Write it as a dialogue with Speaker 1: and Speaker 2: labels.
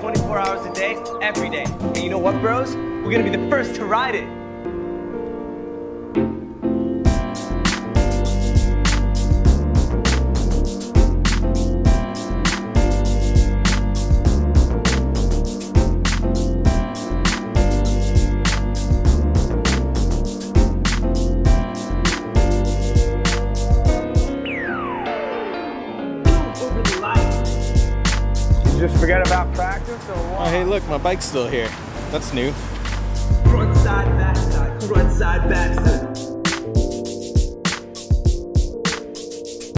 Speaker 1: 24 hours a day, every day. And you know what, bros? We're gonna be the first to ride it.
Speaker 2: You just forget about practice or what?
Speaker 3: Oh, hey, look, my bike's still here. That's new.
Speaker 1: Front side, back side, front side, back side.